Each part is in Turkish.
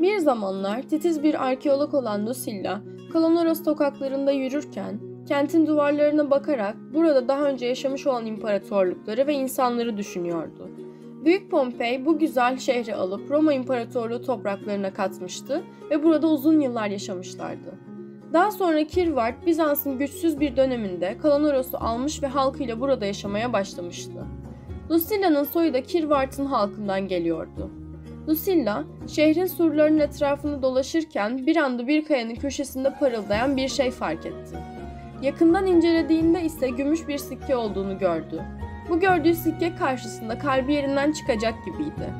Bir zamanlar titiz bir arkeolog olan Lucilla, Kolonoros sokaklarında yürürken kentin duvarlarına bakarak burada daha önce yaşamış olan imparatorlukları ve insanları düşünüyordu. Büyük Pompey bu güzel şehri alıp Roma İmparatorluğu topraklarına katmıştı ve burada uzun yıllar yaşamışlardı. Daha sonra Kirvard, Bizans'ın güçsüz bir döneminde Kolonoros'u almış ve halkıyla burada yaşamaya başlamıştı. Lucilla'nın soyu da Kirvard'ın halkından geliyordu. Lucilla, şehrin surlarının etrafını dolaşırken bir anda bir kayanın köşesinde parıldayan bir şey fark etti. Yakından incelediğinde ise gümüş bir sikke olduğunu gördü. Bu gördüğü sikke karşısında kalbi yerinden çıkacak gibiydi.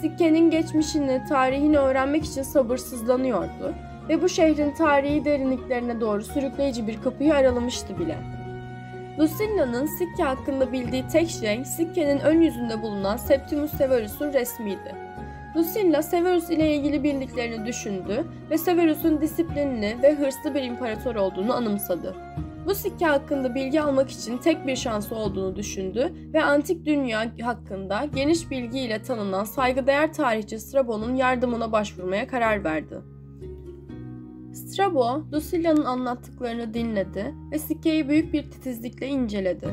Sikkenin geçmişini, tarihini öğrenmek için sabırsızlanıyordu ve bu şehrin tarihi derinliklerine doğru sürükleyici bir kapıyı aralamıştı bile. Lucilla'nın sikke hakkında bildiği tek şey sikkenin ön yüzünde bulunan Septimus Severus'un resmiydi. Lucilla Severus ile ilgili bildiklerini düşündü ve Severus'un disiplinli ve hırslı bir imparator olduğunu anımsadı. Bu sikke hakkında bilgi almak için tek bir şansı olduğunu düşündü ve antik dünya hakkında geniş bilgiyle tanınan saygıdeğer tarihçi Strabo'nun yardımına başvurmaya karar verdi. Strabo, Lucilla'nın anlattıklarını dinledi ve sikkeyi büyük bir titizlikle inceledi.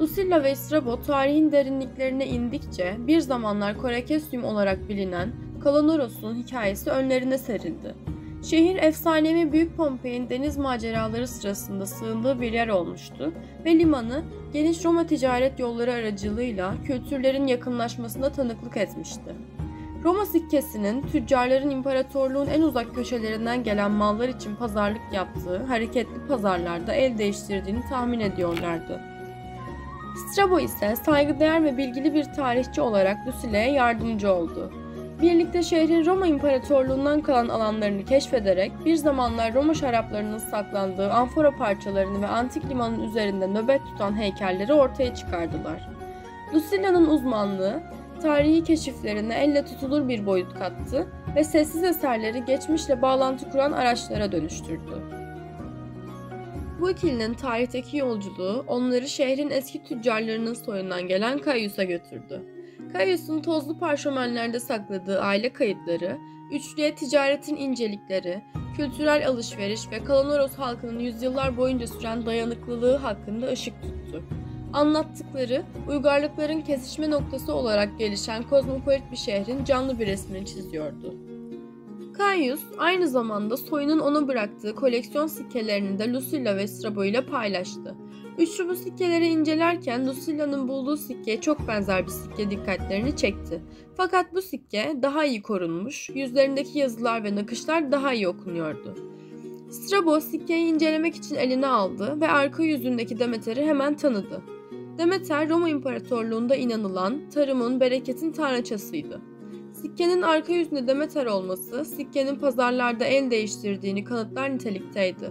Lucilla ve Strabo tarihin derinliklerine indikçe bir zamanlar Korakesyum olarak bilinen Kalonoros'un hikayesi önlerine serildi. Şehir efsanevi Büyük Pompei'nin deniz maceraları sırasında sığındığı bir yer olmuştu ve limanı geniş Roma ticaret yolları aracılığıyla kültürlerin yakınlaşmasına tanıklık etmişti. Roma sikkesinin tüccarların imparatorluğun en uzak köşelerinden gelen mallar için pazarlık yaptığı hareketli pazarlarda el değiştirdiğini tahmin ediyorlardı. Strabo ise saygıdeğer ve bilgili bir tarihçi olarak Lucille'ye yardımcı oldu. Birlikte şehrin Roma İmparatorluğundan kalan alanlarını keşfederek bir zamanlar Roma şaraplarının saklandığı amfora parçalarını ve antik limanın üzerinde nöbet tutan heykelleri ortaya çıkardılar. Lucilla'nın uzmanlığı tarihi keşiflerine elle tutulur bir boyut kattı ve sessiz eserleri geçmişle bağlantı kuran araçlara dönüştürdü. Bu ikilinin tarihteki yolculuğu onları şehrin eski tüccarlarının soyundan gelen Kayus'a götürdü. Kayus'un tozlu parşömenlerde sakladığı aile kayıtları, üçlüye ticaretin incelikleri, kültürel alışveriş ve Kalanoros halkının yüzyıllar boyunca süren dayanıklılığı hakkında ışık tuttu. Anlattıkları, uygarlıkların kesişme noktası olarak gelişen kozmopolit bir şehrin canlı bir resmini çiziyordu. Caius aynı zamanda soyunun ona bıraktığı koleksiyon sikkelerini de Lucilla ve Strabo ile paylaştı. Üçlü bu sikkeleri incelerken Lucilla'nın bulduğu sikkeye çok benzer bir sikke dikkatlerini çekti. Fakat bu sikke daha iyi korunmuş, yüzlerindeki yazılar ve nakışlar daha iyi okunuyordu. Strabo sikkeyi incelemek için eline aldı ve arka yüzündeki Demeter'i hemen tanıdı. Demeter Roma İmparatorluğunda inanılan tarımın, bereketin tanrıçasıydı. Sikkenin arka yüzünde Demeter olması, sikkenin pazarlarda el değiştirdiğini kanıtlar nitelikteydi.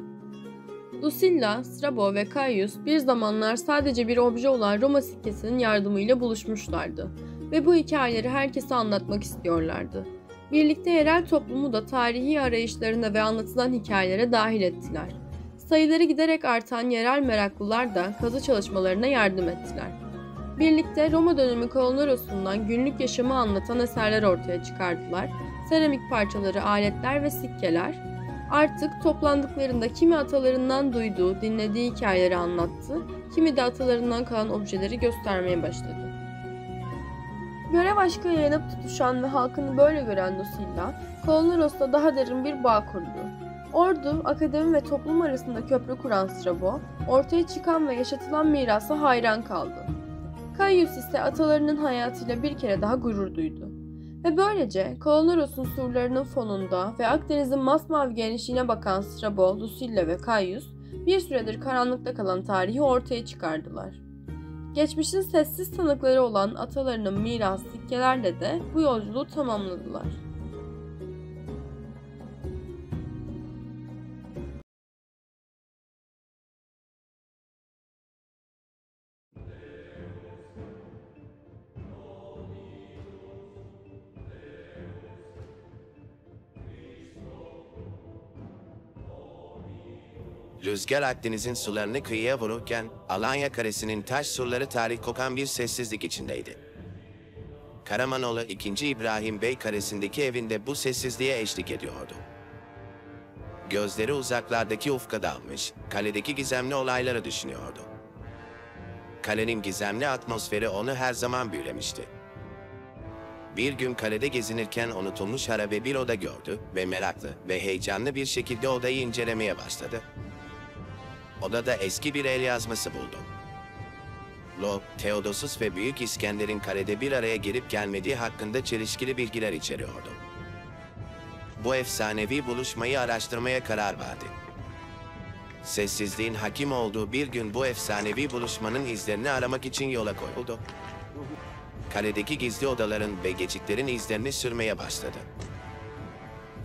Lucilla, Strabo ve Caius bir zamanlar sadece bir obje olan Roma sikkesinin yardımıyla buluşmuşlardı ve bu hikayeleri herkese anlatmak istiyorlardı. Birlikte yerel toplumu da tarihi arayışlarına ve anlatılan hikayelere dahil ettiler. Sayıları giderek artan yerel meraklılar da kazı çalışmalarına yardım ettiler. Birlikte Roma dönemi Kolonoros'undan günlük yaşamı anlatan eserler ortaya çıkardılar. Seramik parçaları, aletler ve sikkeler. Artık toplandıklarında kimi atalarından duyduğu, dinlediği hikayeleri anlattı, kimi de atalarından kalan objeleri göstermeye başladı. Görev aşkı yayınıp tutuşan ve halkını böyle gören Lucilla, Kolonoros'la daha derin bir bağ kurdu. Ordu, akademi ve toplum arasında köprü kuran Strabo, ortaya çıkan ve yaşatılan mirasa hayran kaldı. Caius ise atalarının hayatıyla bir kere daha gurur duydu. Ve böylece Kolonoros'un surlarının fonunda ve Akdeniz'in masmavi genişliğine bakan Strabo, Lucilla ve Caius bir süredir karanlıkta kalan tarihi ortaya çıkardılar. Geçmişin sessiz tanıkları olan atalarının miras sikkelerle de bu yolculuğu tamamladılar. Rüzgar Akdeniz'in sularını kıyıya vururken Alanya Kalesi'nin taş surları tarih kokan bir sessizlik içindeydi. Karamanoğlu 2. İbrahim Bey karesindeki evinde bu sessizliğe eşlik ediyordu. Gözleri uzaklardaki ufka dalmış, kaledeki gizemli olayları düşünüyordu. Kalenin gizemli atmosferi onu her zaman büyülemişti. Bir gün kalede gezinirken unutulmuş harabe bir oda gördü ve meraklı ve heyecanlı bir şekilde odayı incelemeye başladı. Odada eski bir el yazması buldu. Lo, Theodosius ve Büyük İskender'in kalede bir araya gelip gelmediği hakkında çelişkili bilgiler içeriyordu. Bu efsanevi buluşmayı araştırmaya karar verdi. Sessizliğin hakim olduğu bir gün bu efsanevi buluşmanın izlerini aramak için yola koyuldu. Kaledeki gizli odaların ve geçitlerin izlerini sürmeye başladı.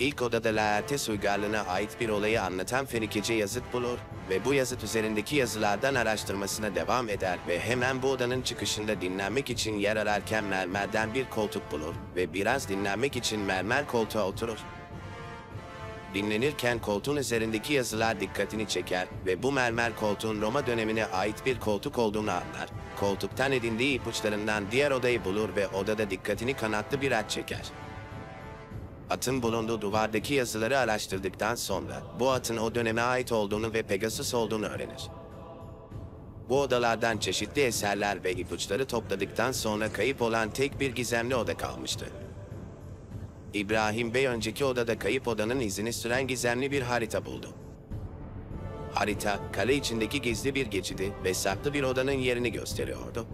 İlk odada Laertes uygarlığına ait bir olayı anlatan Fenikece yazıt bulur ve bu yazıt üzerindeki yazılardan araştırmasına devam eder ve hemen bu odanın çıkışında dinlenmek için yer ararken mermerden bir koltuk bulur ve biraz dinlenmek için mermer koltuğa oturur. Dinlenirken koltuğun üzerindeki yazılar dikkatini çeker ve bu mermer koltuğun Roma dönemine ait bir koltuk olduğunu anlar. Koltuktan edindiği ipuçlarından diğer odayı bulur ve odada dikkatini kanatlı bir at çeker. Atın bulunduğu duvardaki yazıları araştırdıktan sonra bu atın o döneme ait olduğunu ve Pegasus olduğunu öğrenir. Bu odalardan çeşitli eserler ve ipuçları topladıktan sonra kayıp olan tek bir gizemli oda kalmıştı. İbrahim Bey önceki odada kayıp odanın izini süren gizemli bir harita buldu. Harita, kale içindeki gizli bir geçidi ve saklı bir odanın yerini gösteriyordu.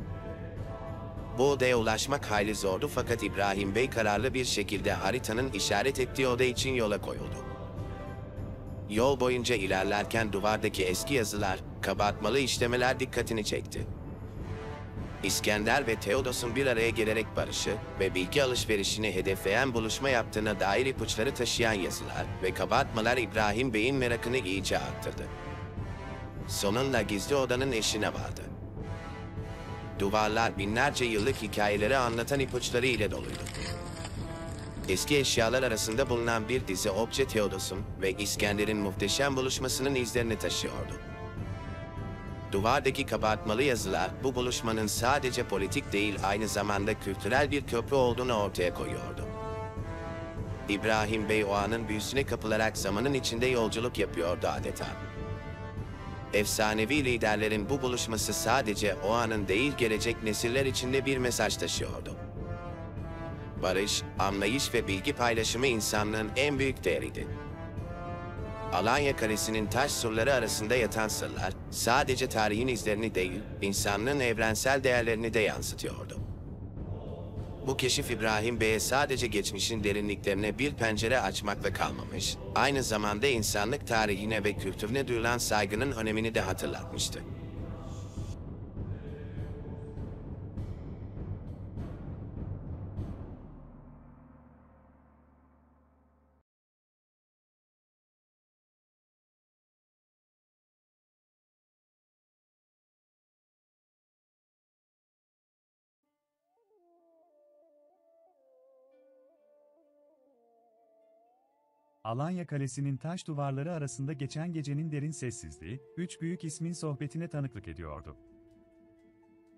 Bu odaya ulaşmak hayli zordu fakat İbrahim Bey kararlı bir şekilde haritanın işaret ettiği oda için yola koyuldu. Yol boyunca ilerlerken duvardaki eski yazılar, kabartmalı işlemeler dikkatini çekti. İskender ve Theodos'un bir araya gelerek barışı ve bilgi alışverişini hedefleyen buluşma yaptığına dair ipuçları taşıyan yazılar ve kabartmalar İbrahim Bey'in merakını iyice arttırdı. Sonunda gizli odanın eşine vardı. Duvarlar binlerce yıllık hikayeleri anlatan ipuçları ile doluydu. Eski eşyalar arasında bulunan bir dizi obje Theodos'un ve İskender'in muhteşem buluşmasının izlerini taşıyordu. Duvardaki kabartmalı yazılar bu buluşmanın sadece politik değil aynı zamanda kültürel bir köprü olduğunu ortaya koyuyordu. İbrahim Bey o anın büyüsüne kapılarak zamanın içinde yolculuk yapıyordu adeta. Efsanevi liderlerin bu buluşması sadece o anın değil gelecek nesiller içinde bir mesaj taşıyordu. Barış, anlayış ve bilgi paylaşımı insanlığın en büyük değeriydi. Alanya Kalesi'nin taş surları arasında yatan sırlar, sadece tarihin izlerini değil, insanlığın evrensel değerlerini de yansıtıyordu. Bu keşif İbrahim Bey'e sadece geçmişin derinliklerine bir pencere açmakla kalmamış, aynı zamanda insanlık tarihine ve kültürüne duyulan saygının önemini de hatırlatmıştı. Alanya Kalesi'nin taş duvarları arasında geçen gecenin derin sessizliği, üç büyük ismin sohbetine tanıklık ediyordu.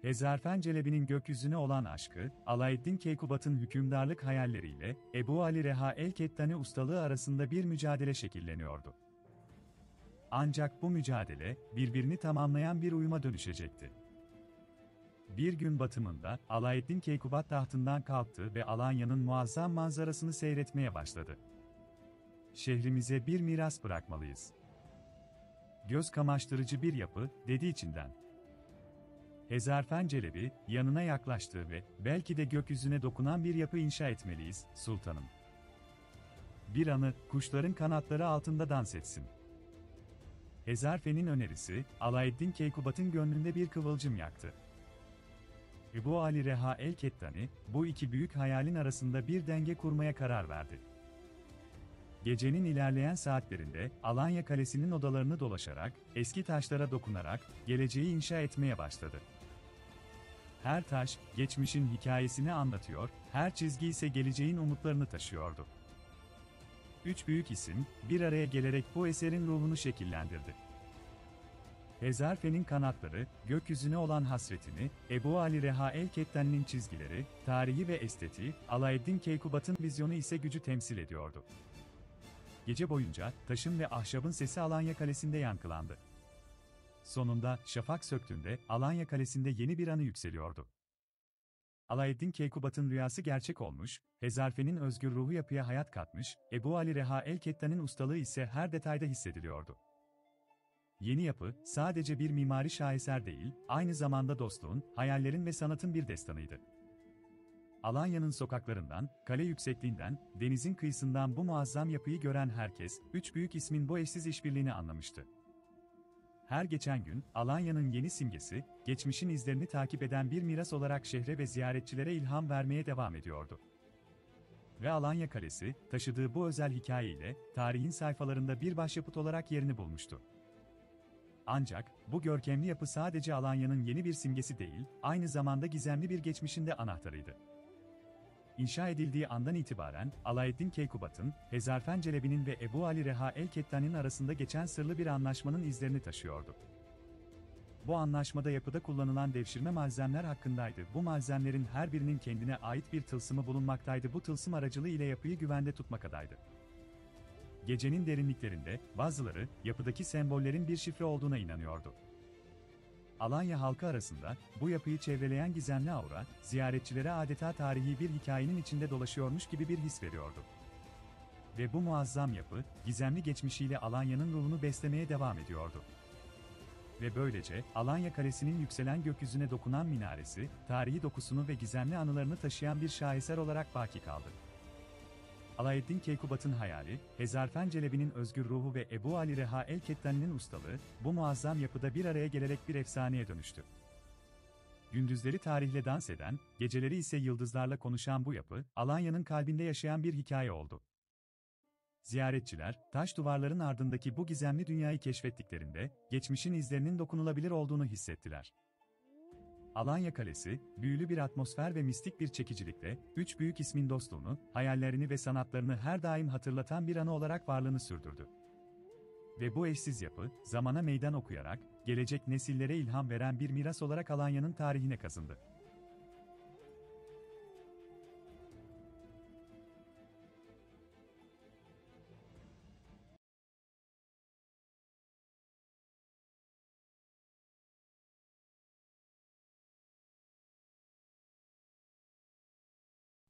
Hezarfen Celebi'nin gökyüzüne olan aşkı, Alaeddin Keykubat'ın hükümdarlık hayalleriyle, Ebu Ali Reha El-Kettani ustalığı arasında bir mücadele şekilleniyordu. Ancak bu mücadele, birbirini tamamlayan bir uyuma dönüşecekti. Bir gün batımında, Alaeddin Keykubat tahtından kalktı ve Alanya'nın muazzam manzarasını seyretmeye başladı. Şehrimize bir miras bırakmalıyız. Göz kamaştırıcı bir yapı, dedi içinden. Hezarfen Celebi, yanına yaklaştı ve, belki de gökyüzüne dokunan bir yapı inşa etmeliyiz, sultanım. Bir anı, kuşların kanatları altında dans etsin. Hezarfen'in önerisi, Alaeddin Keykubat'ın gönlünde bir kıvılcım yaktı. Ebu Ali Reha El-Kettani, bu iki büyük hayalin arasında bir denge kurmaya karar verdi. Gecenin ilerleyen saatlerinde Alanya Kalesi'nin odalarını dolaşarak, eski taşlara dokunarak geleceği inşa etmeye başladı. Her taş, geçmişin hikayesini anlatıyor, her çizgi ise geleceğin umutlarını taşıyordu. Üç büyük isim, bir araya gelerek bu eserin ruhunu şekillendirdi. Hezarfen'in kanatları, gökyüzüne olan hasretini, Ebu Ali Reha el-Kettani'nin çizgileri, tarihi ve estetiği, Alaeddin Keykubat'ın vizyonu ise gücü temsil ediyordu. Gece boyunca, taşın ve ahşabın sesi Alanya Kalesi'nde yankılandı. Sonunda, şafak söktüğünde, Alanya Kalesi'nde yeni bir anı yükseliyordu. Alaeddin Keykubat'ın rüyası gerçek olmuş, Hezarfen'in özgür ruhu yapıya hayat katmış, Ebu Ali Reha el-Kettani'nin ustalığı ise her detayda hissediliyordu. Yeni yapı, sadece bir mimari şaheser değil, aynı zamanda dostluğun, hayallerin ve sanatın bir destanıydı. Alanya'nın sokaklarından, kale yüksekliğinden, denizin kıyısından bu muazzam yapıyı gören herkes, üç büyük ismin bu eşsiz işbirliğini anlamıştı. Her geçen gün, Alanya'nın yeni simgesi, geçmişin izlerini takip eden bir miras olarak şehre ve ziyaretçilere ilham vermeye devam ediyordu. Ve Alanya Kalesi, taşıdığı bu özel hikayeyle, tarihin sayfalarında bir başyapıt olarak yerini bulmuştu. Ancak, bu görkemli yapı sadece Alanya'nın yeni bir simgesi değil, aynı zamanda gizemli bir geçmişin de anahtarıydı. İnşa edildiği andan itibaren, Alaeddin Keykubat'ın, Hezarfen Celebi'nin ve Ebu Ali Reha el-Kettani'nin arasında geçen sırlı bir anlaşmanın izlerini taşıyordu. Bu anlaşmada yapıda kullanılan devşirme malzemeler hakkındaydı. Bu malzemelerin her birinin kendine ait bir tılsımı bulunmaktaydı. Bu tılsım aracılığı ile yapıyı güvende tutmak adaydı. Gecenin derinliklerinde, bazıları, yapıdaki sembollerin bir şifre olduğuna inanıyordu. Alanya halkı arasında, bu yapıyı çevreleyen gizemli aura, ziyaretçilere adeta tarihi bir hikayenin içinde dolaşıyormuş gibi bir his veriyordu. Ve bu muazzam yapı, gizemli geçmişiyle Alanya'nın ruhunu beslemeye devam ediyordu. Ve böylece, Alanya Kalesi'nin yükselen gökyüzüne dokunan minaresi, tarihi dokusunu ve gizemli anılarını taşıyan bir şaheser olarak baki kaldı. Alaeddin Keykubat'ın hayali, Hezarfen Celebi'nin özgür ruhu ve Ebu Ali Reha el-Kettani'nin ustalığı, bu muazzam yapıda bir araya gelerek bir efsaneye dönüştü. Gündüzleri tarihle dans eden, geceleri ise yıldızlarla konuşan bu yapı, Alanya'nın kalbinde yaşayan bir hikaye oldu. Ziyaretçiler, taş duvarların ardındaki bu gizemli dünyayı keşfettiklerinde, geçmişin izlerinin dokunulabilir olduğunu hissettiler. Alanya Kalesi, büyülü bir atmosfer ve mistik bir çekicilikle, üç büyük ismin dostluğunu, hayallerini ve sanatlarını her daim hatırlatan bir anı olarak varlığını sürdürdü. Ve bu eşsiz yapı, zamana meydan okuyarak, gelecek nesillere ilham veren bir miras olarak Alanya'nın tarihine kazındı.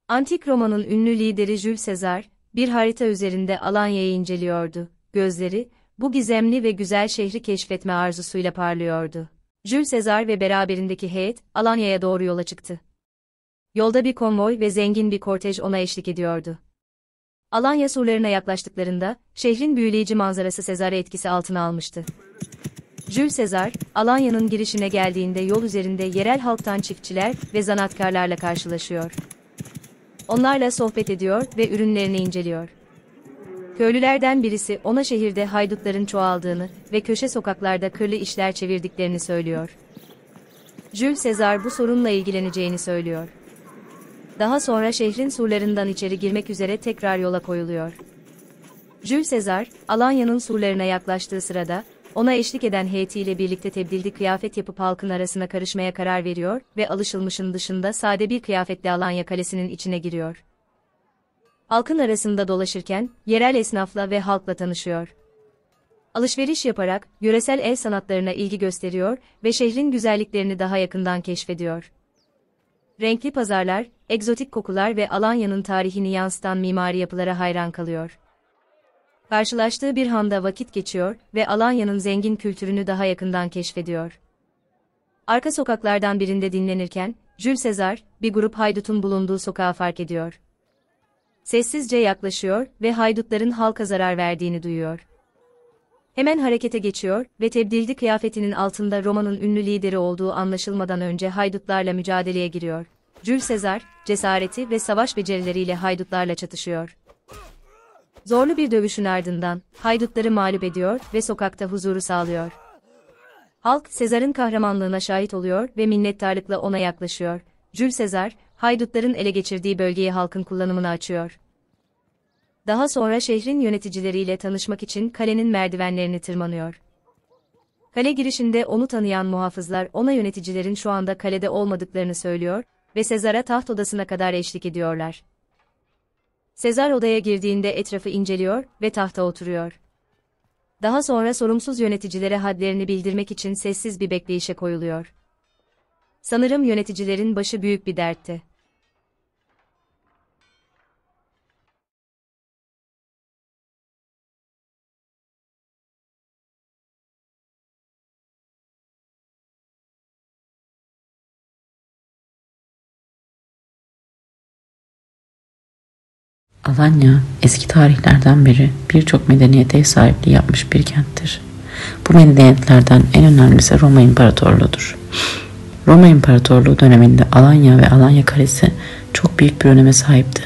Antik Roma'nın ünlü lideri Jules Caesar, bir harita üzerinde Alanya'yı inceliyordu. Gözleri, bu gizemli ve güzel şehri keşfetme arzusuyla parlıyordu. Jules Caesar ve beraberindeki heyet, Alanya'ya doğru yola çıktı. Yolda bir konvoy ve zengin bir kortej ona eşlik ediyordu. Alanya surlarına yaklaştıklarında, şehrin büyüleyici manzarası Sezar'ı etkisi altına almıştı. Jules Caesar, Alanya'nın girişine geldiğinde yol üzerinde yerel halktan çiftçiler ve zanaatkarlarla karşılaşıyor. Onlarla sohbet ediyor ve ürünlerini inceliyor. Köylülerden birisi ona şehirde haydutların çoğaldığını ve köşe sokaklarda kırlı işler çevirdiklerini söylüyor. Jules Caesar bu sorunla ilgileneceğini söylüyor. Daha sonra şehrin surlarından içeri girmek üzere tekrar yola koyuluyor. Jules Caesar, Alanya'nın surlarına yaklaştığı sırada, ona eşlik eden heyetiyle birlikte tebdildi kıyafet yapıp halkın arasına karışmaya karar veriyor ve alışılmışın dışında sade bir kıyafetle Alanya Kalesi'nin içine giriyor. Halkın arasında dolaşırken, yerel esnafla ve halkla tanışıyor. Alışveriş yaparak, yöresel el sanatlarına ilgi gösteriyor ve şehrin güzelliklerini daha yakından keşfediyor. Renkli pazarlar, egzotik kokular ve Alanya'nın tarihini yansıtan mimari yapılara hayran kalıyor. Karşılaştığı bir handa vakit geçiyor ve Alanya'nın zengin kültürünü daha yakından keşfediyor. Arka sokaklardan birinde dinlenirken, Jules Caesar, bir grup haydutun bulunduğu sokağı fark ediyor. Sessizce yaklaşıyor ve haydutların halka zarar verdiğini duyuyor. Hemen harekete geçiyor ve tebdildi kıyafetinin altında Roma'nın ünlü lideri olduğu anlaşılmadan önce haydutlarla mücadeleye giriyor. Jules Caesar, cesareti ve savaş becerileriyle haydutlarla çatışıyor. Zorlu bir dövüşün ardından, haydutları mağlup ediyor ve sokakta huzuru sağlıyor. Halk, Sezar'ın kahramanlığına şahit oluyor ve minnettarlıkla ona yaklaşıyor. Jules Sezar, haydutların ele geçirdiği bölgeyi halkın kullanımına açıyor. Daha sonra şehrin yöneticileriyle tanışmak için kalenin merdivenlerini tırmanıyor. Kale girişinde onu tanıyan muhafızlar ona yöneticilerin şu anda kalede olmadıklarını söylüyor ve Sezar'a taht odasına kadar eşlik ediyorlar. Sezar odaya girdiğinde etrafı inceliyor ve tahta oturuyor. Daha sonra sorumsuz yöneticilere hadlerini bildirmek için sessiz bir bekleyişe koyuluyor. Sanırım yöneticilerin başı büyük bir dertte. Alanya, eski tarihlerden beri birçok medeniyete ev sahipliği yapmış bir kenttir. Bu medeniyetlerden en önemlisi Roma İmparatorluğu'dur. Roma İmparatorluğu döneminde Alanya ve Alanya Kalesi çok büyük bir öneme sahipti.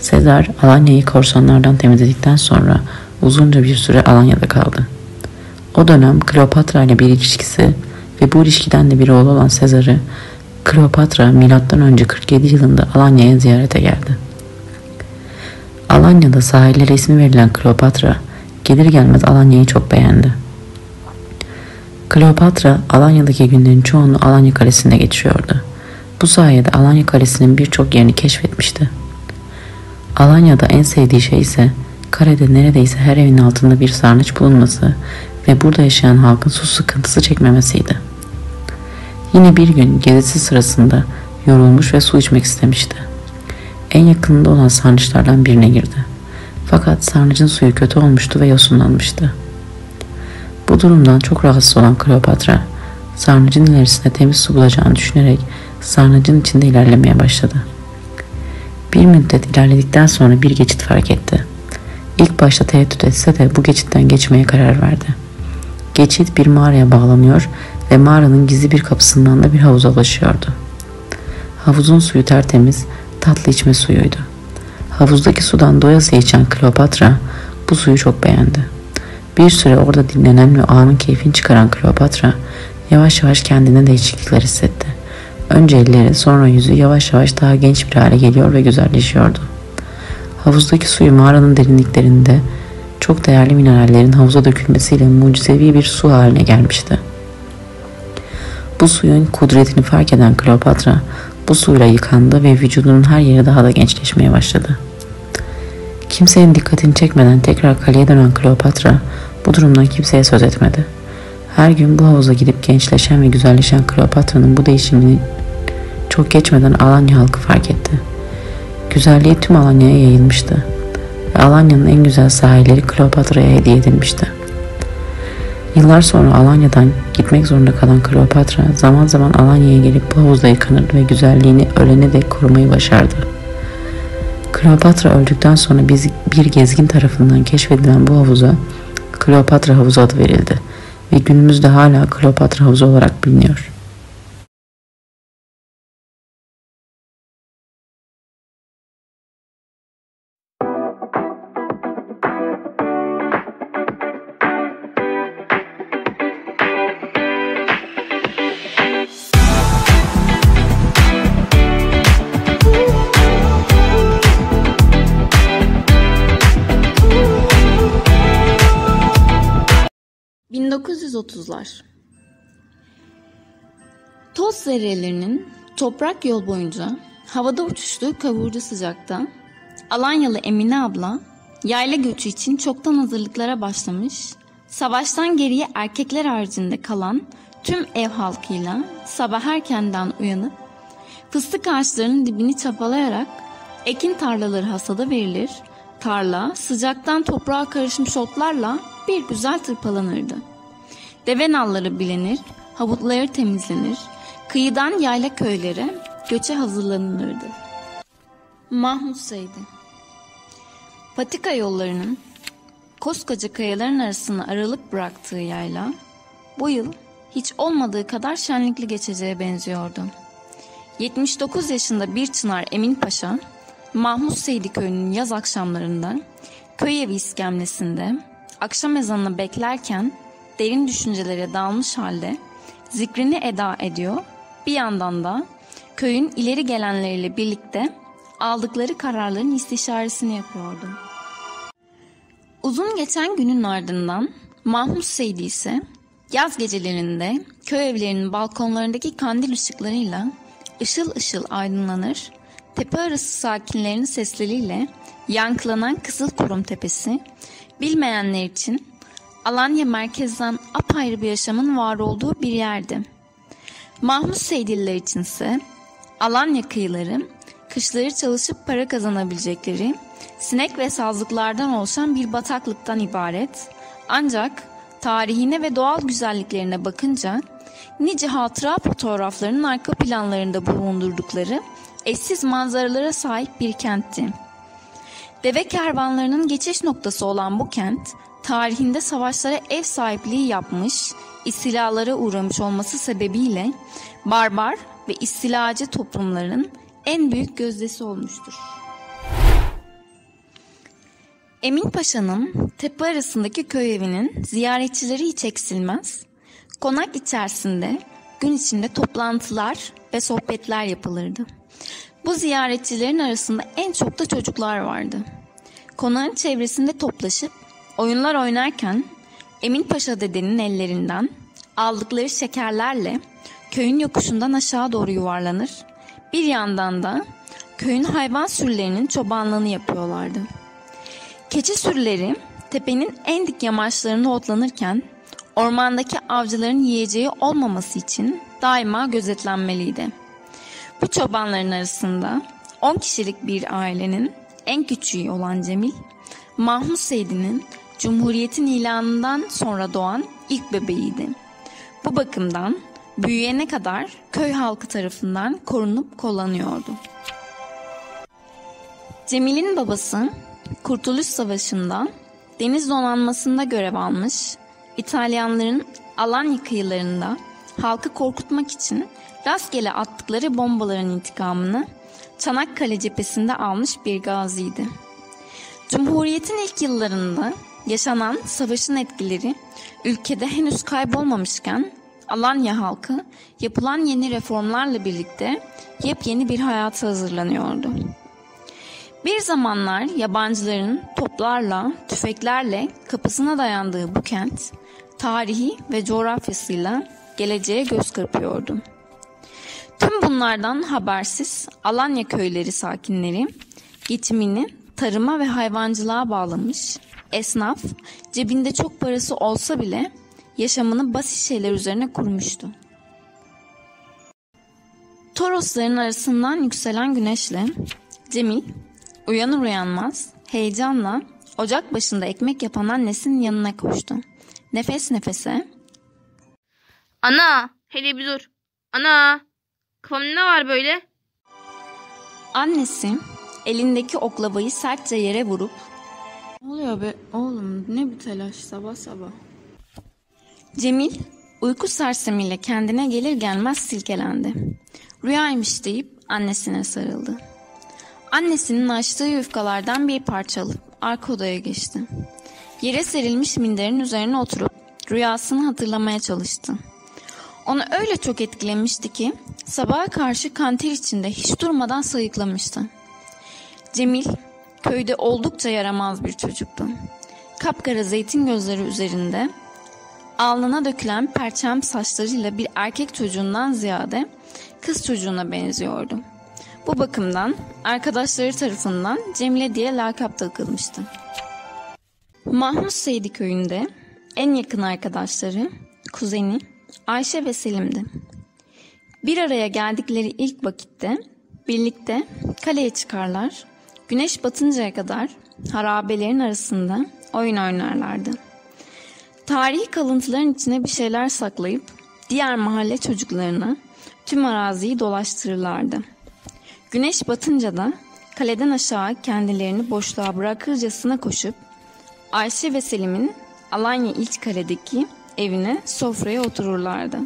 Sezar, Alanya'yı korsanlardan temizledikten sonra uzunca bir süre Alanya'da kaldı. O dönem Kleopatra ile bir ilişkisi ve bu ilişkiden de bir oğlu olan Sezar'ı Kleopatra M.Ö. 47 yılında Alanya'ya ziyarete geldi. Alanya'da sahillere ismi verilen Kleopatra gelir gelmez Alanya'yı çok beğendi. Kleopatra Alanya'daki günlerin çoğunu Alanya Kalesi'nde geçiriyordu. Bu sayede Alanya Kalesi'nin birçok yerini keşfetmişti. Alanya'da en sevdiği şey ise karede neredeyse her evin altında bir sarnıç bulunması ve burada yaşayan halkın su sıkıntısı çekmemesiydi. Yine bir gün gezisi sırasında yorulmuş ve su içmek istemişti. En yakınında olan sarnıçlardan birine girdi. Fakat sarnıcın suyu kötü olmuştu ve yosunlanmıştı. Bu durumdan çok rahatsız olan Kleopatra, sarnıcın ilerisinde temiz su bulacağını düşünerek sarnıcın içinde ilerlemeye başladı. Bir müddet ilerledikten sonra bir geçit fark etti. İlk başta tereddüt etse de bu geçitten geçmeye karar verdi. Geçit bir mağaraya bağlanıyor ve mağaranın gizli bir kapısından da bir havuza ulaşıyordu. Havuzun suyu tertemiz, tatlı içme suyuydu. Havuzdaki sudan doyasıya içen Kleopatra bu suyu çok beğendi. Bir süre orada dinlenen ve anın keyfini çıkaran Kleopatra yavaş yavaş kendine değişiklikler hissetti. Önce elleri sonra yüzü yavaş yavaş daha genç bir hale geliyor ve güzelleşiyordu. Havuzdaki suyu mağaranın derinliklerinde çok değerli minerallerin havuza dökülmesiyle mucizevi bir su haline gelmişti. Bu suyun kudretini fark eden Kleopatra bu suyla yıkandı ve vücudunun her yeri daha da gençleşmeye başladı. Kimsenin dikkatini çekmeden tekrar kaleye dönen Kleopatra bu durumdan kimseye söz etmedi. Her gün bu havuza gidip gençleşen ve güzelleşen Kleopatra'nın bu değişimini çok geçmeden Alanya halkı fark etti. Güzelliği tüm Alanya'ya yayılmıştı ve Alanya'nın en güzel sahilleri Kleopatra'ya hediye edilmişti. Yıllar sonra Alanya'dan gitmek zorunda kalan Kleopatra zaman zaman Alanya'ya gelip bu havuzda yıkanırdı ve güzelliğini ölene dek korumayı başardı. Kleopatra öldükten sonra biz bir gezgin tarafından keşfedilen bu havuza Kleopatra havuzu adı verildi ve günümüzde hala Kleopatra havuzu olarak biliniyor. ...1930'lar. Toz zerrelerinin toprak yol boyunca havada uçuştuğu kavurdu sıcakta Alanyalı Emine abla yayla göçü için çoktan hazırlıklara başlamış, savaştan geriye erkekler haricinde kalan tüm ev halkıyla sabah erkenden uyanıp fıstık ağaçlarının dibini çapalayarak ekin tarlaları hasada verilir, tarla sıcaktan toprağa karışmış otlarla bir güzel tırpalanırdı. Deve nalları bilenir, havutları temizlenir, kıyıdan yayla köylere göçe hazırlanılırdı. Mahmut Seydi Patika yollarının koskoca kayaların arasına aralık bıraktığı yayla bu yıl hiç olmadığı kadar şenlikli geçeceğe benziyordu. 79 yaşında bir çınar Emin Paşa, Mahmut Seydi köyünün yaz akşamlarında köy evi iskemlesinde akşam ezanını beklerken derin düşüncelere dalmış halde zikrini eda ediyor. Bir yandan da köyün ileri gelenleriyle birlikte aldıkları kararların istişaresini yapıyordu. Uzun geçen günün ardından Mahmut Seydi ise Yaz gecelerinde köy evlerinin balkonlarındaki kandil ışıklarıyla ışıl ışıl aydınlanır, tepe arası sakinlerinin sesleriyle yankılanan Kızıl Kurum Tepesi, bilmeyenler için Alanya merkezden apayrı bir yaşamın var olduğu bir yerdi. Mahmut Seydiller içinse Alanya kıyıları, kışları çalışıp para kazanabilecekleri, sinek ve sazlıklardan oluşan bir bataklıktan ibaret. Ancak tarihine ve doğal güzelliklerine bakınca nice hatıra fotoğraflarının arka planlarında bulundurdukları eşsiz manzaralara sahip bir kentti. Deve kervanlarının geçiş noktası olan bu kent, tarihinde savaşlara ev sahipliği yapmış, istilalara uğramış olması sebebiyle barbar ve istilacı toplumların en büyük gözdesi olmuştur. Emin Paşa'nın tepe arasındaki köy evinin ziyaretçileri hiç eksilmez. Konak içerisinde gün içinde toplantılar ve sohbetler yapılırdı. Bu ziyaretçilerin arasında en çok da çocuklar vardı. Konağın çevresinde toplaşıp oyunlar oynarken Emin Paşa dedenin ellerinden aldıkları şekerlerle köyün yokuşundan aşağı doğru yuvarlanır. Bir yandan da köyün hayvan sürülerinin çobanlığını yapıyorlardı. Keçi sürüleri tepenin en dik yamaçlarında otlanırken ormandaki avcıların yiyeceği olmaması için daima gözetlenmeliydi. Bu çobanların arasında 10 kişilik bir ailenin en küçüğü olan Cemil, Mahmut Seydi'nin Cumhuriyet'in ilanından sonra doğan ilk bebeğiydi. Bu bakımdan büyüyene kadar köy halkı tarafından korunup kullanıyordu. Cemil'in babası Kurtuluş Savaşı'nda deniz donanmasında görev almış, İtalyanların Alanya kıyılarında halkı korkutmak için rastgele attıkları bombaların intikamını Çanakkale cephesinde almış bir gaziydi. Cumhuriyetin ilk yıllarında yaşanan savaşın etkileri ülkede henüz kaybolmamışken Alanya halkı yapılan yeni reformlarla birlikte yepyeni bir hayata hazırlanıyordu. Bir zamanlar yabancıların toplarla, tüfeklerle kapısına dayandığı bu kent, tarihi ve coğrafyasıyla geleceğe göz kırpıyordu. Tüm bunlardan habersiz Alanya köyleri sakinleri geçimini tarıma ve hayvancılığa bağlamış, esnaf cebinde çok parası olsa bile yaşamını basit şeyler üzerine kurmuştu. Torosların arasından yükselen güneşle Cemil uyanır uyanmaz heyecanla ocak başında ekmek yapan annesinin yanına koştu. Nefes nefese Ana, hele bir dur. Ana, kafamda ne var böyle? annesi elindeki oklavayı sertçe yere vurup Ne oluyor be oğlum ne bir telaş sabah sabah. Cemil uyku sersemiyle kendine gelir gelmez silkelendi. Rüyaymış deyip annesine sarıldı. Annesinin açtığı yufkalardan bir parça alıp arka odaya geçti. Yere serilmiş minderin üzerine oturup rüyasını hatırlamaya çalıştı. Onu öyle çok etkilemişti ki sabaha karşı kanter içinde hiç durmadan sayıklamıştı. Cemil köyde oldukça yaramaz bir çocuktu. Kapkara zeytin gözleri üzerinde alnına dökülen perçem saçlarıyla bir erkek çocuğundan ziyade kız çocuğuna benziyordu. Bu bakımdan arkadaşları tarafından Cemile diye lakap takılmıştı. Mahmut Seydi köyünde en yakın arkadaşları, kuzeni Ayşe ve Selim'di. Bir araya geldikleri ilk vakitte birlikte kaleye çıkarlar, güneş batıncaya kadar harabelerin arasında oyun oynarlardı. Tarihi kalıntıların içine bir şeyler saklayıp diğer mahalle çocuklarına tüm araziyi dolaştırırlardı. Güneş batınca da kaleden aşağı kendilerini boşluğa bırakırcasına koşup Ayşe ve Selim'in Alanya İlçkale'deki evine sofraya otururlardı.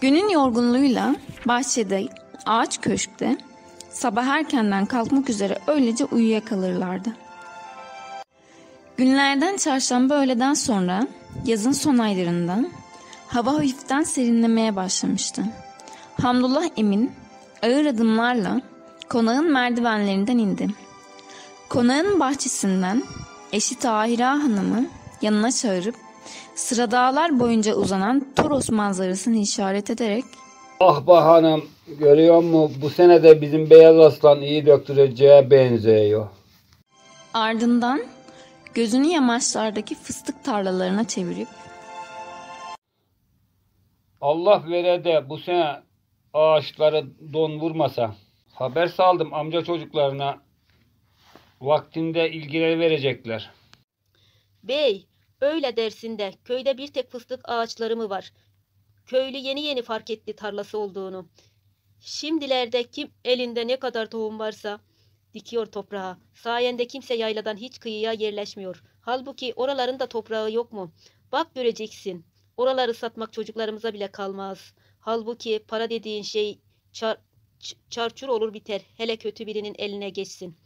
Günün yorgunluğuyla bahçede, ağaç köşkte sabah erkenden kalkmak üzere öylece uyuyakalırlardı. Günlerden çarşamba öğleden sonra yazın son aylarında hava hafiften serinlemeye başlamıştı. Hamdullah Emin ağır adımlarla konağın merdivenlerinden indi. Konağın bahçesinden eşi Tahira Hanım'ı yanına çağırıp Sıra dağlar boyunca uzanan Toros manzarasını işaret ederek Ah be hanım, görüyor musun? Bu sene de bizim beyaz aslan iyi döktüreceğe benziyor. ardından gözünü yamaçlardaki fıstık tarlalarına çevirip Allah vere de bu sene ağaçları don vurmasa. Haber saldım amca çocuklarına. Vaktinde ilgileri verecekler. Bey, öyle dersin de köyde bir tek fıstık ağaçları mı var? Köylü yeni yeni fark etti tarlası olduğunu. Şimdilerde kim elinde ne kadar tohum varsa dikiyor toprağa. Sayende kimse yayladan hiç kıyıya yerleşmiyor. Halbuki oraların da toprağı yok mu? Bak göreceksin. Oraları satmak çocuklarımıza bile kalmaz. Halbuki para dediğin şey çar, çarçur olur biter. Hele kötü birinin eline geçsin.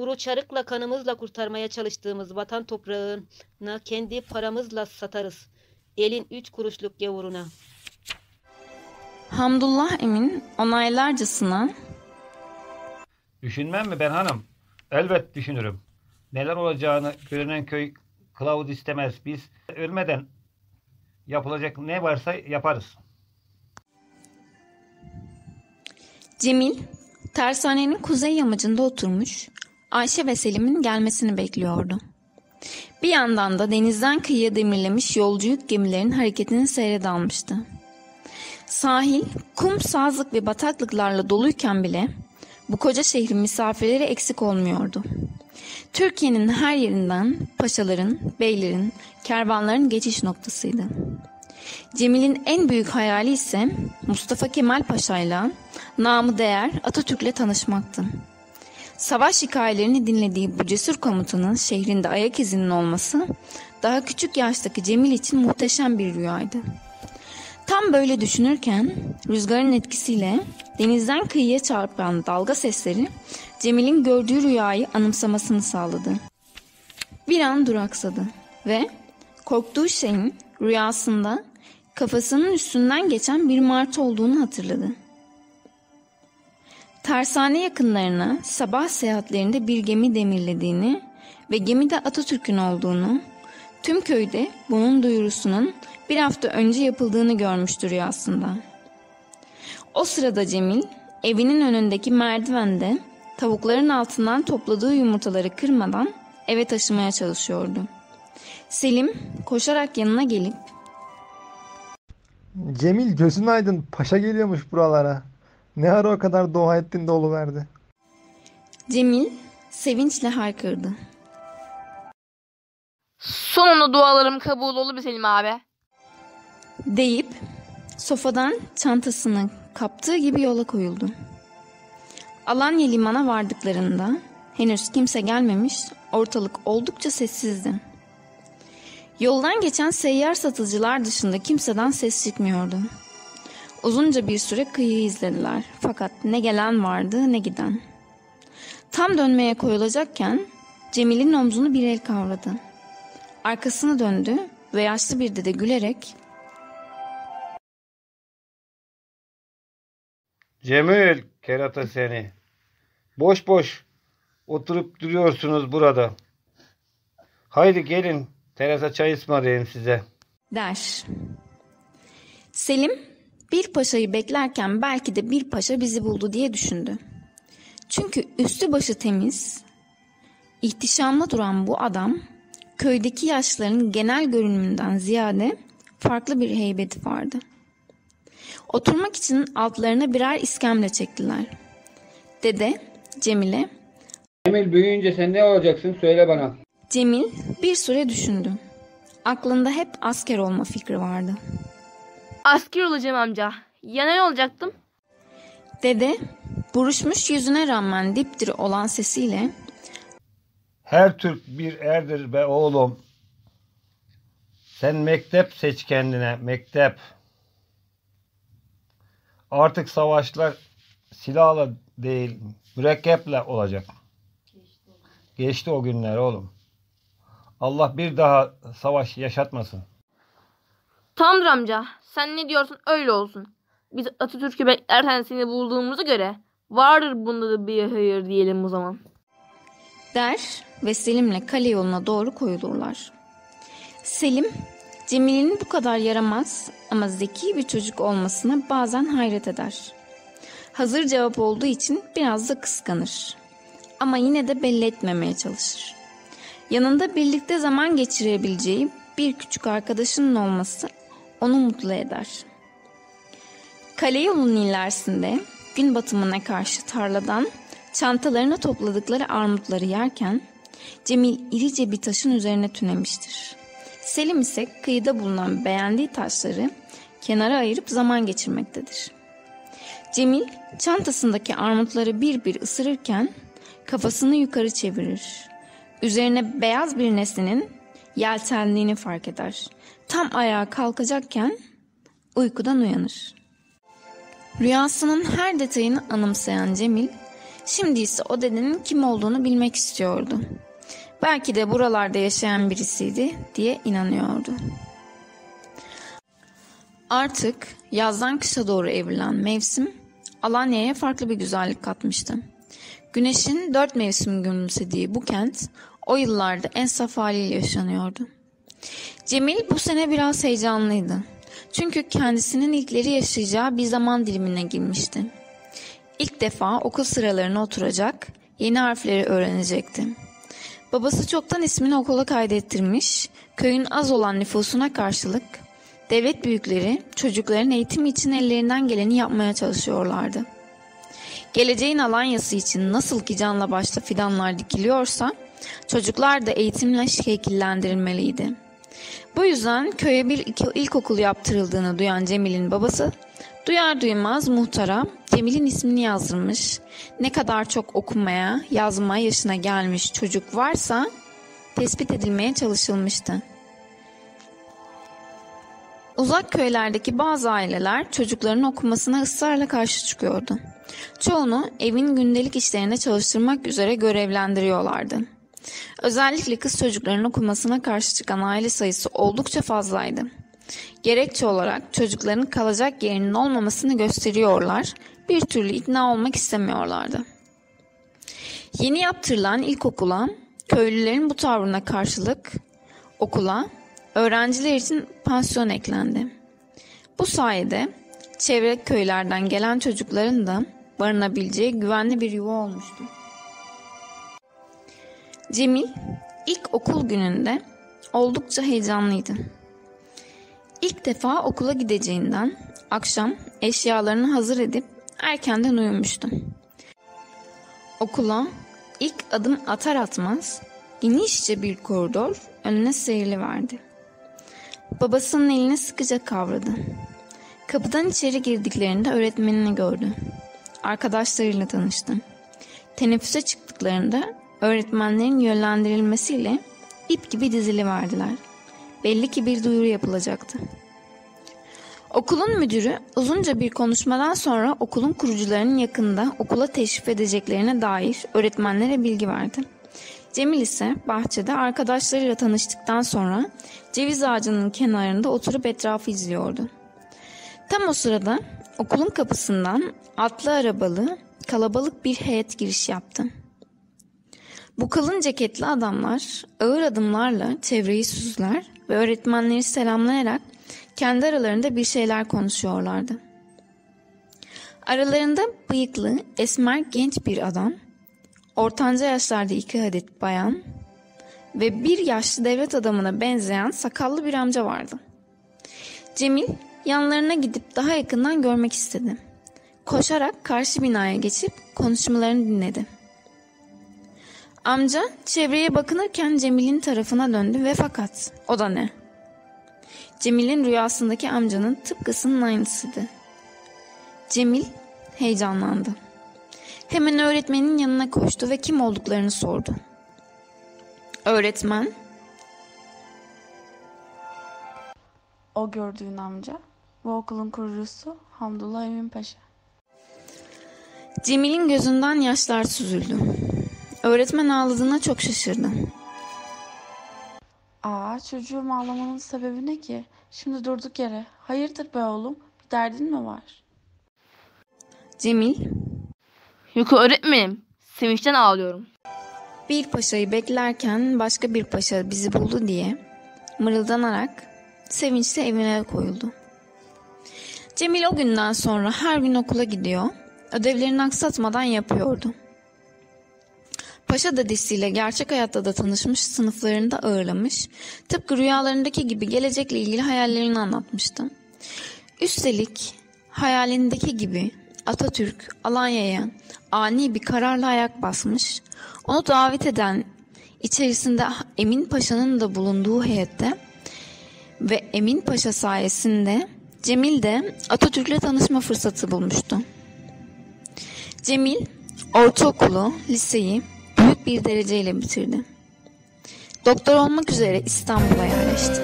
Kuru çarıkla kanımızla kurtarmaya çalıştığımız vatan toprağını kendi paramızla satarız. Elin üç kuruşluk gavuruna. Hamdullah Emin onaylarcasına Düşünmem mi ben hanım? Elbet düşünürüm. Neler olacağını görünen köy kılavuz istemez. Biz ölmeden yapılacak ne varsa yaparız. Cemil tersanenin kuzey yamacında oturmuş Ayşe ve Selim'in gelmesini bekliyordu. Bir yandan da denizden kıyıya demirlemiş yolcu yük gemilerin hareketini seyredalmıştı. Sahil, kum, sazlık ve bataklıklarla doluyken bile bu koca şehrin misafirleri eksik olmuyordu. Türkiye'nin her yerinden paşaların, beylerin, kervanların geçiş noktasıydı. Cemil'in en büyük hayali ise Mustafa Kemal Paşa'yla namı değer Atatürk'le tanışmaktı. Savaş hikayelerini dinlediği bu cesur komutanın şehrinde ayak izinin olması daha küçük yaştaki Cemil için muhteşem bir rüyaydı. Tam böyle düşünürken rüzgarın etkisiyle denizden kıyıya çarpan dalga sesleri Cemil'in gördüğü rüyayı anımsamasını sağladı. Bir an duraksadı ve korktuğu şeyin rüyasında kafasının üstünden geçen bir martı olduğunu hatırladı. Tersane yakınlarına sabah seyahatlerinde bir gemi demirlediğini ve gemide Atatürk'ün olduğunu, tüm köyde bunun duyurusunun bir hafta önce yapıldığını görmüştü rüyasında. O sırada Cemil evinin önündeki merdivende tavukların altından topladığı yumurtaları kırmadan eve taşımaya çalışıyordu. Selim koşarak yanına gelip Cemil gözün aydın paşa geliyormuş buralara. Ne ara o kadar dua ettin de oluverdi. Cemil sevinçle haykırdı. Sonunda dualarım kabul oldu be Selim abi. Deyip sofadan çantasını kaptığı gibi yola koyuldu. Alanya limana vardıklarında henüz kimse gelmemiş, ortalık oldukça sessizdi. Yoldan geçen seyyar satıcılar dışında kimseden ses çıkmıyordu. Uzunca bir süre kıyıyı izlediler fakat ne gelen vardı ne giden. Tam dönmeye koyulacakken Cemil'in omzunu bir el kavradı. Arkasını döndü ve yaşlı bir dede gülerek Cemil, kerata seni. Boş boş oturup duruyorsunuz burada. Haydi gelin terasa çay ısmarlayayım size. der. Selim bir paşayı beklerken belki de bir paşa bizi buldu diye düşündü. Çünkü üstü başı temiz, ihtişamlı duran bu adam köydeki yaşların genel görünümünden ziyade farklı bir heybeti vardı. Oturmak için altlarına birer iskemle çektiler. Dede Cemile, Cemil büyüyünce sen ne olacaksın söyle bana. Cemil bir süre düşündü. Aklında hep asker olma fikri vardı. Asker olacağım amca. Ya ne olacaktım? Dede buruşmuş yüzüne rağmen dipdiri olan sesiyle Her Türk bir erdir be oğlum. Sen mektep seç kendine, mektep. Artık savaşlar silahla değil, mürekkeple olacak. Geçti o günler oğlum. Allah bir daha savaş yaşatmasın. Tamamdır amca. Sen ne diyorsun öyle olsun. Biz Atatürk'ü beklerken seni bulduğumuza göre vardır bunda da bir hayır diyelim o zaman. der ve Selim'le kale yoluna doğru koyulurlar. Selim Cemil'in bu kadar yaramaz ama zeki bir çocuk olmasına bazen hayret eder. Hazır cevap olduğu için biraz da kıskanır. Ama yine de belli etmemeye çalışır. Yanında birlikte zaman geçirebileceği bir küçük arkadaşının olması onu mutlu eder. Kale yolunun ilerisinde gün batımına karşı tarladan çantalarına topladıkları armutları yerken Cemil irice bir taşın üzerine tünemiştir. Selim ise kıyıda bulunan beğendiği taşları kenara ayırıp zaman geçirmektedir. Cemil çantasındaki armutları bir bir ısırırken kafasını yukarı çevirir. Üzerine beyaz bir nesnenin yeltendiğini fark eder. Tam ayağa kalkacakken uykudan uyanır. Rüyasının her detayını anımsayan Cemil, şimdi ise o dedenin kim olduğunu bilmek istiyordu. Belki de buralarda yaşayan birisiydi diye inanıyordu. Artık yazdan kışa doğru evrilen mevsim Alanya'ya farklı bir güzellik katmıştı. Güneşin dört mevsim gülümsediği bu kent o yıllarda en saf haliyle yaşanıyordu. Cemil bu sene biraz heyecanlıydı. Çünkü kendisinin ilkleri yaşayacağı bir zaman dilimine girmişti. İlk defa okul sıralarına oturacak, yeni harfleri öğrenecekti. Babası çoktan ismini okula kaydettirmiş, köyün az olan nüfusuna karşılık devlet büyükleri çocukların eğitimi için ellerinden geleni yapmaya çalışıyorlardı. Geleceğin Alanyası için nasıl ki canla başla fidanlar dikiliyorsa çocuklar da eğitimle şekillendirilmeliydi. Bu yüzden köye bir ilkokul yaptırıldığını duyan Cemil'in babası duyar duymaz muhtara Cemil'in ismini yazdırmış. Ne kadar çok okumaya, yazma yaşına gelmiş çocuk varsa tespit edilmeye çalışılmıştı. Uzak köylerdeki bazı aileler çocukların okumasına ısrarla karşı çıkıyordu. Çoğunu evin gündelik işlerine çalıştırmak üzere görevlendiriyorlardı. Özellikle kız çocukların okumasına karşı çıkan aile sayısı oldukça fazlaydı. Gerekçe olarak çocukların kalacak yerinin olmamasını gösteriyorlar, bir türlü ikna olmak istemiyorlardı. Yeni yaptırılan ilkokula, köylülerin bu tavrına karşılık okula öğrenciler için pansiyon eklendi. Bu sayede çevre köylerden gelen çocukların da barınabileceği güvenli bir yuva olmuştu. Cemil ilk okul gününde oldukça heyecanlıydı. İlk defa okula gideceğinden akşam eşyalarını hazır edip erkenden uyumuştu. Okula ilk adım atar atmaz genişçe bir koridor önüne verdi. Babasının elini sıkıca kavradı. Kapıdan içeri girdiklerinde öğretmenini gördü. Arkadaşlarıyla tanıştı. Teneffüse çıktıklarında öğretmenlerin yönlendirilmesiyle ip gibi dizili verdiler. Belli ki bir duyuru yapılacaktı. Okulun müdürü uzunca bir konuşmadan sonra okulun kurucularının yakında okula teşrif edeceklerine dair öğretmenlere bilgi verdi. Cemil ise bahçede arkadaşlarıyla tanıştıktan sonra ceviz ağacının kenarında oturup etrafı izliyordu. Tam o sırada okulun kapısından atlı arabalı kalabalık bir heyet giriş yaptı. Bu kalın ceketli adamlar ağır adımlarla çevreyi süzler ve öğretmenleri selamlayarak kendi aralarında bir şeyler konuşuyorlardı. Aralarında bıyıklı, esmer genç bir adam, ortanca yaşlarda iki adet bayan ve bir yaşlı devlet adamına benzeyen sakallı bir amca vardı. Cemil yanlarına gidip daha yakından görmek istedi. Koşarak karşı binaya geçip konuşmalarını dinledi. Amca çevreye bakınırken Cemil'in tarafına döndü ve fakat o da ne? Cemil'in rüyasındaki amcanın tıpkısının aynısıydı. Cemil heyecanlandı. Hemen öğretmenin yanına koştu ve kim olduklarını sordu. Öğretmen, O gördüğün amca bu okulun kurucusu Hamdullah Emin Paşa. Cemil'in gözünden yaşlar süzüldü. Öğretmen ağladığına çok şaşırdı. Aa çocuğum ağlamanın sebebi ne ki? Şimdi durduk yere. Hayırdır be oğlum? Bir derdin mi var? Cemil, Yok öğretmenim. Sevinçten ağlıyorum. bir paşayı beklerken başka bir paşa bizi buldu diye mırıldanarak sevinçle evine koyuldu. Cemil o günden sonra her gün okula gidiyor, ödevlerini aksatmadan yapıyordu. Paşa dedesiyle gerçek hayatta da tanışmış, sınıflarında ağırlamış, tıpkı rüyalarındaki gibi gelecekle ilgili hayallerini anlatmıştı. Üstelik hayalindeki gibi Atatürk Alanya'ya ani bir kararla ayak basmış, onu davet eden içerisinde Emin Paşa'nın da bulunduğu heyette ve Emin Paşa sayesinde Cemil de Atatürk'le tanışma fırsatı bulmuştu. Cemil ortaokulu, liseyi bir dereceyle bitirdi. Doktor olmak üzere İstanbul'a yerleşti.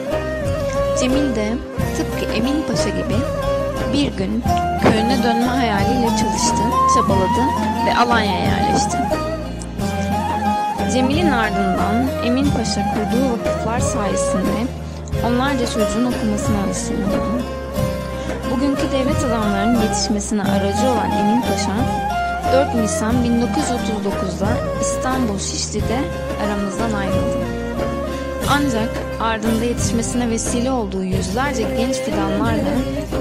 Cemil de tıpkı Emin Paşa gibi bir gün köyüne dönme hayaliyle çalıştı, çabaladı ve Alanya'ya yerleşti. Cemil'in ardından Emin Paşa kurduğu vakıflar sayesinde onlarca çocuğun okumasına alıştırıldı. Bugünkü devlet adamlarının yetişmesine aracı olan Emin Paşa, 4 Nisan 1939'da İstanbul Şişli'de aramızdan ayrıldı. Ancak ardında yetişmesine vesile olduğu yüzlerce genç fidanlarla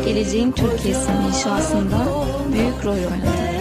geleceğin Türkiye'sinin inşasında büyük rol oynadı.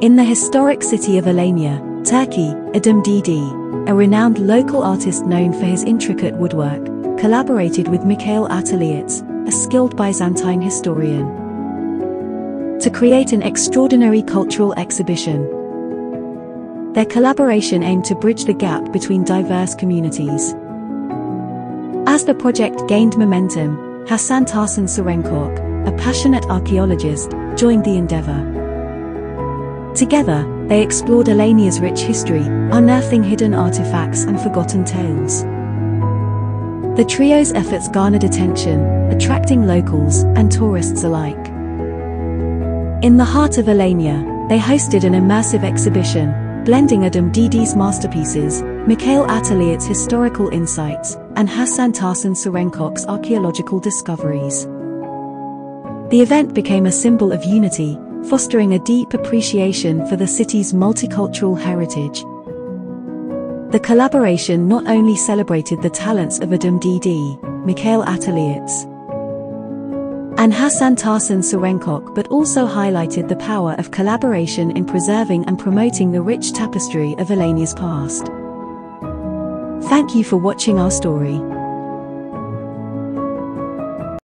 In the historic city of Alanya, Turkey, Adam Didi, a renowned local artist known for his intricate woodwork, collaborated with Mikhail Ataliets, a skilled Byzantine historian, to create an extraordinary cultural exhibition. Their collaboration aimed to bridge the gap between diverse communities. As the project gained momentum, Hassan Tarsan Serenkok, a passionate archaeologist, joined the endeavor. Together, they explored Alania's rich history, unearthing hidden artifacts and forgotten tales. The trio's efforts garnered attention, attracting locals and tourists alike. In the heart of Alania, they hosted an immersive exhibition, blending Adam Didi's masterpieces, Mikhail Ataliet's historical insights, and Hassan Tarsan Serenkok's archaeological discoveries. The event became a symbol of unity, fostering a deep appreciation for the city's multicultural heritage. The collaboration not only celebrated the talents of Adam Didi, Mikhail Ataliets, and Hassan Tarsan Serenkok but also highlighted the power of collaboration in preserving and promoting the rich tapestry of Alania's past. Thank you for watching our story.